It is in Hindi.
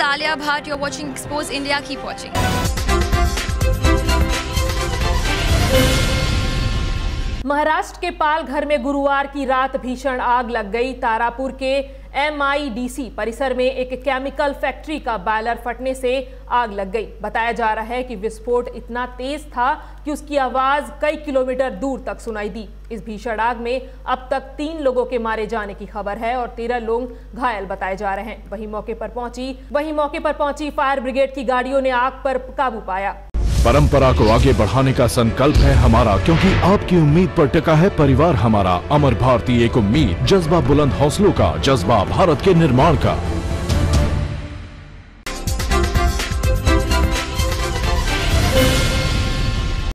Alia Bhatt. You're watching Expose India. Keep watching. Maharashtra के पालघर में गुरुवार की रात भीषण आग लग गई। तारापुर के एमआईडीसी परिसर में एक केमिकल फैक्ट्री का बैलर फटने से आग लग गई। बताया जा रहा है कि विस्फोट इतना तेज था कि उसकी आवाज़ कई किलोमीटर दूर तक सुनाई दी। इस भीषण आग में अब तक तीन लोगों के मारे जाने की खबर है और तेरह लोग घायल बताए जा रहे हैं। वहीं मौके पर पहुँची वहीं मौके पर पहुँची फायर ब्रिगेड की गाड़ियों ने आग पर काबू पाया। परंपरा को आगे बढ़ाने का संकल्प है हमारा, क्योंकि आपकी उम्मीद पर टिका है परिवार हमारा। अमर भारतीय एक उम्मीद, जज्बा बुलंद हौसलों का, जज्बा भारत के निर्माण का।